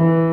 Mm-hmm.